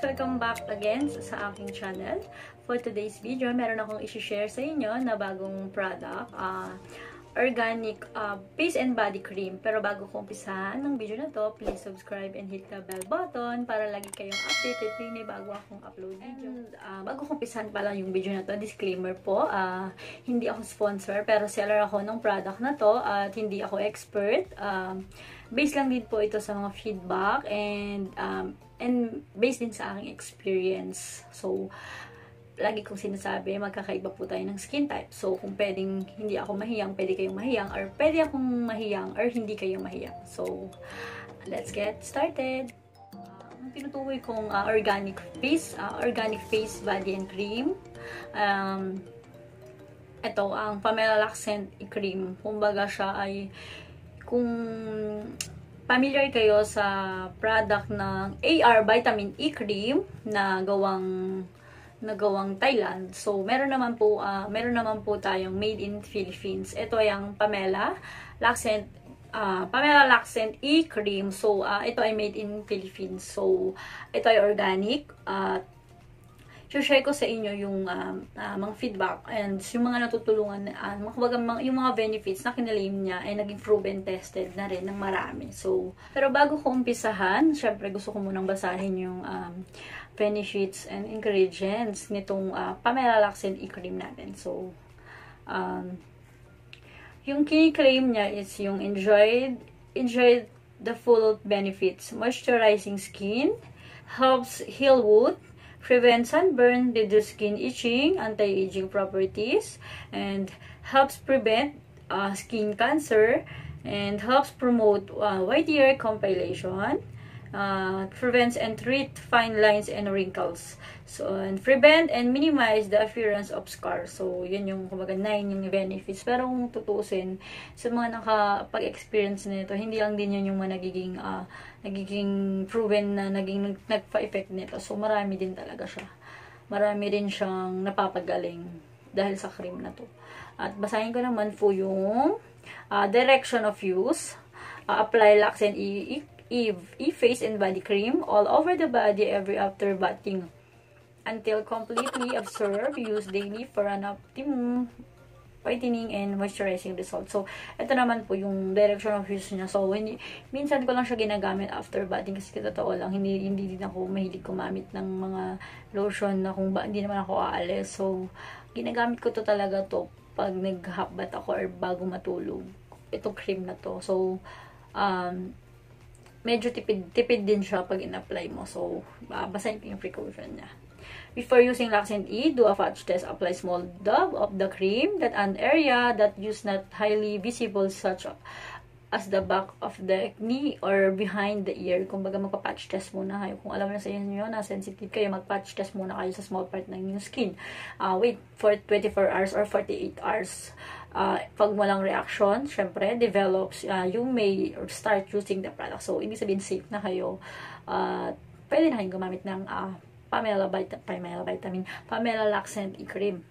Welcome back again sa aking channel. For today's video, meron akong isi-share sa inyo na bagong product. Uh, organic uh, face and body cream. Pero bago ko umpisahan ng video na to, please subscribe and hit the bell button para lagi kayong updated kung may bago akong upload video. And, uh, bago ko umpisahan pala yung video na to, disclaimer po, uh, hindi ako sponsor pero seller ako ng product na to at hindi ako expert. Um, based lang din po ito sa mga feedback and um, and based din sa aking experience. So, lagi kong sinasabi, magkakaiba po tayo ng skin type. So, kung pwedeng hindi ako mahiyang, pwede kayong mahiyang, or pwede akong mahiyang, or hindi kayong mahiyang. So, let's get started! Ang uh, kong uh, organic face, uh, organic face body and cream. Um, ito, ang Pamela Laxent cream. Kumbaga siya ay kung familiar kayo sa product ng AR Vitamin E Cream na gawang na gawang Thailand. So, meron naman po uh, meron naman po tayong made in Philippines. Ito ay ang Pamela Laxent uh, Pamela Laxent E Cream. So, uh, ito ay made in Philippines. So, ito ay organic at uh, share ko sa inyo yung uh, uh, mga feedback and yung mga natutulungan, uh, mga, yung mga benefits na kinalaim niya ay naging proven tested na rin ng marami. So, pero bago ko umpisahan, syempre gusto ko munang basahin yung um, benefits and ingredients nitong uh, Pamela Laxin e-cream natin. So, um, yung kini-claim niya is yung enjoyed, enjoyed the full benefits. Moisturizing skin, helps heal wound, prevent sunburn, reduce skin itching, anti-aging properties, and helps prevent uh, skin cancer, and helps promote uh, white hair compilation, uh, prevents and treat fine lines and wrinkles. So, and prevent and minimize the appearance of scars. So, yun yung, kumbaga, nine yung benefits. Pero kung tutusin, sa mga nakapag-experience nito, hindi lang din yun yung mga nagiging, uh, nagiging proven na naging nagpa-effect nito. So, marami din talaga siya. Marami din siyang napapagaling dahil sa cream na to. At basahin ko naman po yung uh, direction of use. Uh, apply lax and e, e e-face and body cream all over the body every after bathing until completely absorbed. Use daily for an optimum whitening and moisturizing result. So, ito naman po yung direction of use niya. So, when, minsan ko lang siya ginagamit after bathing kasi totoo lang, hindi, hindi din ako mahilig kumamit ng mga lotion na kung ba, hindi naman ako aalis. So, ginagamit ko to talaga to pag nag-hot ako or bago matulog. Itong cream na to. So, um, medyo tipid, tipid din siya pag in-apply mo. So, uh, basahin ko yung precaution niya. Before using Laxent E, do a patch test. Apply small dab of the cream that an area that is not highly visible such as the back of the knee or behind the ear. Kung baga magpa-patch test muna kayo. Kung alam na sa inyo na sensitive kayo, mag-patch test muna kayo sa small part ng inyong skin. Uh, wait for 24 hours or 48 hours uh, pag walang reaction, syempre, develops, uh, you may start using the product. So, ibig sabihin, safe na kayo. Uh, pwede na kayong gumamit ng uh, Pamela, Vita Pamela Vitamin, Pamela Laxant E-Cream.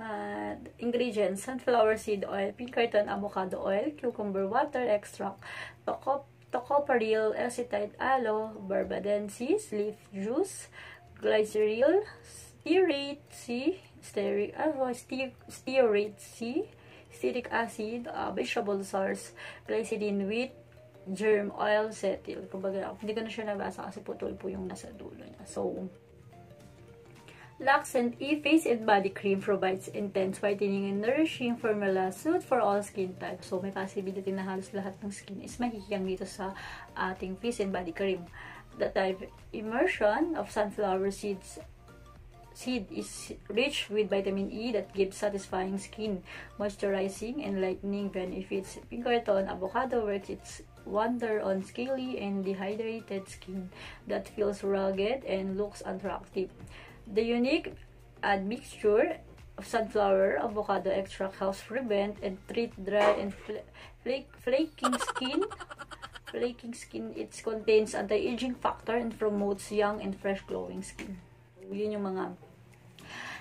Uh, ingredients, sunflower seed oil, pink carton avocado oil, cucumber water extract, tocop tocopherol, acetate aloe, barbadensis, leaf juice, glycerol, stearate C, stearic, ano, stearate C, stearic acid, uh, vegetable source, glycerin wheat, germ oil, cetyl. Kumbaga, hindi ko na siya nabasa kasi putol po yung nasa dulo niya. So, Laxant E-Face and Body Cream provides intense whitening and nourishing formula suit for all skin types. So, may possibility na halos lahat ng skin is mahihiyang dito sa ating face and body cream. The type immersion of sunflower seeds seed is rich with vitamin E that gives satisfying skin, moisturizing, and lightening benefits. Pinkerton avocado works its wonder on scaly and dehydrated skin that feels rugged and looks attractive. The unique admixture of sunflower avocado extract helps prevent and treat dry and flake, flaking skin. flaking skin, it contains anti-aging factor and promotes young and fresh glowing skin. Yun yung mga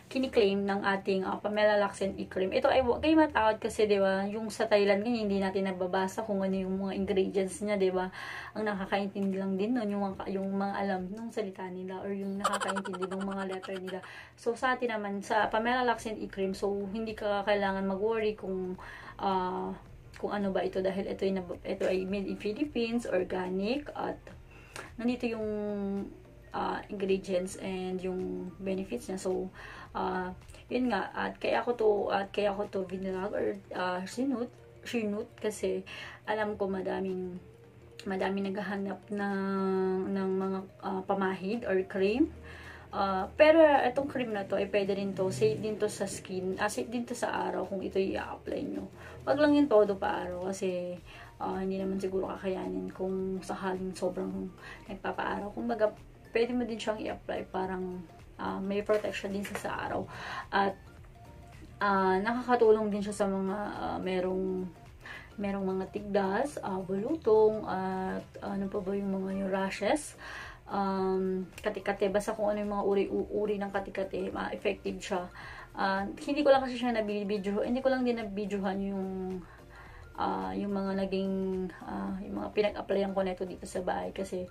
kiniklaim ng ating uh, Pamela Lacen E-Cream. Ito ay huwag kayo matakot kasi, di ba, yung sa Thailand ganyan, hindi natin nababasa kung ano yung mga ingredients niya, di ba? Ang nakakaintindi lang din nun, yung, yung mga alam ng salita nila or yung nakakaintindi ng mga letter nila. So, sa atin naman, sa Pamela Lacen E-Cream, so, hindi ka kailangan mag-worry kung uh, kung ano ba ito dahil ito ay, ito ay made in Philippines, organic, at nandito yung uh, ingredients and yung benefits niya. So, uh, yun nga, at kaya ko to, at kaya ko to vinlag or uh, sinut, sinut kasi alam ko madaming madami naghahanap ng, ng mga uh, pamahid or cream. Uh, pero itong cream na to ay pwede rin to, safe din to sa skin, uh, safe din to sa araw kung ito i-apply nyo. Wag lang yung todo pa araw kasi uh, hindi naman siguro kakayanin kung sakaling sobrang nagpapaaraw. Kung baga, pwede mo din siyang i-apply parang uh, may protection din sa sa araw. At uh, nakakatulong din siya sa mga uh, merong merong mga tigdas, uh, bulutong, at ano pa ba yung mga yung rashes. Um, katikate, basta kung ano yung mga uri-uri ng katikate, ma-effective siya. Uh, hindi ko lang kasi siya nabibidyo, hindi ko lang din nabidyohan yung uh, yung mga naging uh, yung mga pinag-applyan ko nito dito sa bahay kasi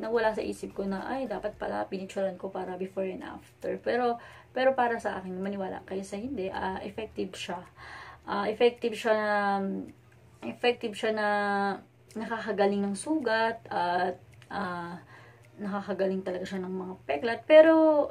nawala sa isip ko na ay dapat pala pinicturean ko para before and after. Pero pero para sa akin maniwala kayo sa hindi uh, effective siya. Uh, effective siya na effective siya na nakakagaling ng sugat at uh, nakakagaling talaga siya ng mga peklat. Pero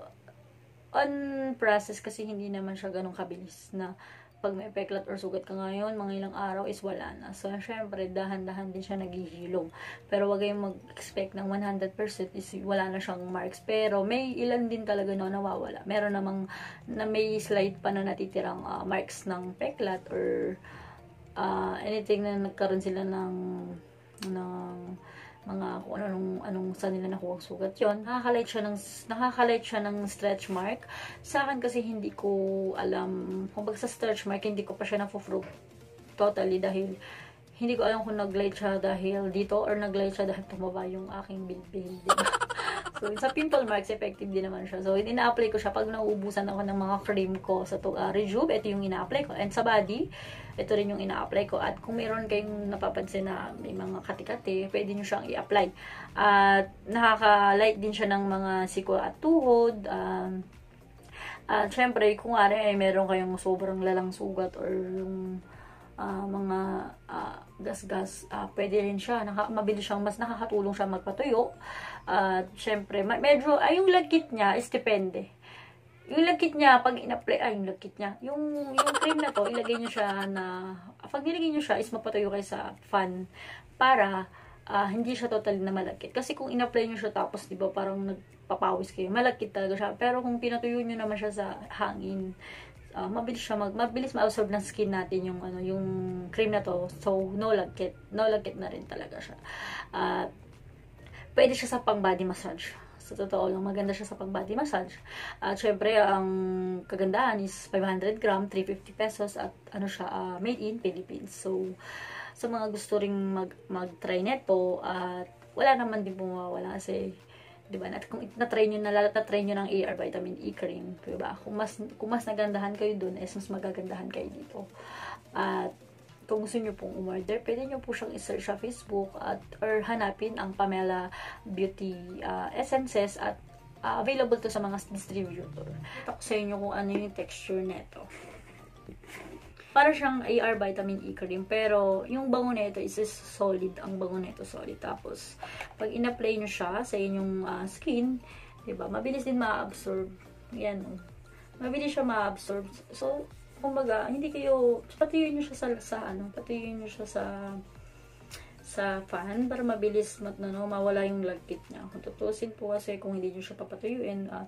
on process kasi hindi naman siya ganun kabilis na pag may peklat or sugat ka ngayon, mga ilang araw is wala na. So, syempre, dahan-dahan din siya naghihilom. Pero wag kayong mag-expect ng 100% is wala na siyang marks. Pero may ilan din talaga na nawawala. Meron namang na may slide pa na natitirang uh, marks ng peklat or uh, anything na nagkaroon sila ng ng mga kung ano, anong, anong saan nila nakuha sugat yon nakakalight siya ng nakakalight siya ng stretch mark sa akin kasi hindi ko alam kung sa stretch mark hindi ko pa siya na-prove totally dahil hindi ko alam kung nag-light siya dahil dito or nag-light siya dahil tumaba yung aking bilbil, di ba? So, sa pimple marks, effective din naman siya. So, ina-apply ko siya pag nauubusan ako ng mga cream ko sa to, uh, Rejuve. Ito yung ina-apply ko. And sa body, ito rin yung ina-apply ko. At kung meron kayong napapansin na may mga katikati, pwede nyo siyang i-apply. At nakaka-light din siya ng mga siko at tuhod. Um, at syempre, kung ari ay meron kayong sobrang lalang sugat or yung uh, mga uh, gas-gas, uh, pwede rin siya. Naka, mabilis siyang, mas nakakatulong siya magpatuyo. At, uh, syempre, medyo, ay, yung lagkit niya is depende. Yung lagkit niya, pag in-apply, ay, yung lagkit niya, yung, yung cream na to, ilagay niyo siya na, pag nilagay niyo siya, is mapatuyo kayo sa fan para uh, hindi siya totally na malagkit. Kasi kung in-apply niyo siya tapos, di ba, parang nagpapawis kayo, malagkit talaga siya. Pero kung pinatuyo niyo naman siya sa hangin, uh, mabilis siya mag mabilis ma-absorb ng skin natin yung ano yung cream na to. So no lagkit no lagkit na rin talaga siya. At uh, pwede siya sa pang body massage. Sa totoo lang maganda siya sa pang body massage. At uh, syempre ang kagandahan is 500 gram 350 pesos at ano siya uh, made in Philippines. So sa mga gusto ring mag mag-try nito at wala naman din bumawala kasi 'di ba? At kung na-try niyo na na-try niyo ng AR vitamin E cream, 'di ba? Kung mas kung mas nagandahan kayo doon, is mas magagandahan kayo dito. At kung gusto niyo pong umorder, pwede niyo po siyang i-search sa Facebook at or hanapin ang Pamela Beauty uh, Essences at uh, available to sa mga distributor. Ito sa inyo kung ano yung texture nito para siyang AR vitamin E cream. Pero, yung bango nito is solid. Ang bango nito solid. Tapos, pag in-apply nyo siya sa inyong uh, skin, diba, mabilis din ma-absorb. Yan, oh. Mabilis siya ma-absorb. So, kumbaga, hindi kayo, patuyuin nyo siya sa, sa ano, patuyuin nyo siya sa sa fan para mabilis mat, no, mawala yung lagkit niya. Kung tutusin po kasi kung hindi nyo siya papatuyuin, uh,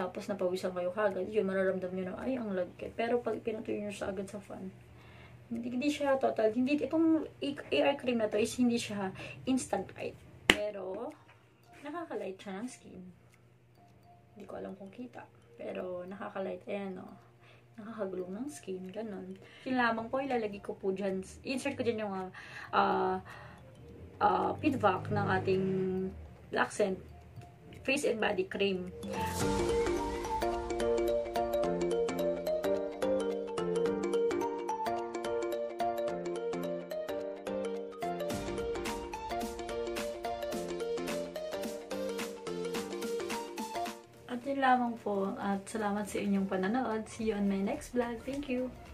tapos napawisan kayo kagad, yun, mararamdam nyo na, ay, ang lagkit. Pero pag pinatuyo nyo siya agad sa fan, hindi, hindi siya total, hindi, itong AR cream na to is hindi siya instant light. Pero, nakakalight siya ng skin. Hindi ko alam kung kita. Pero, nakakalight, ayan o. Oh, nakakaglow ng skin, ganun. Yung lamang po, ilalagay ko po dyan, insert ko dyan yung uh, uh, uh, feedback ng ating Black Scent face and body cream. Lamang po at salamat sa inyong pananood. See you on my next vlog. Thank you!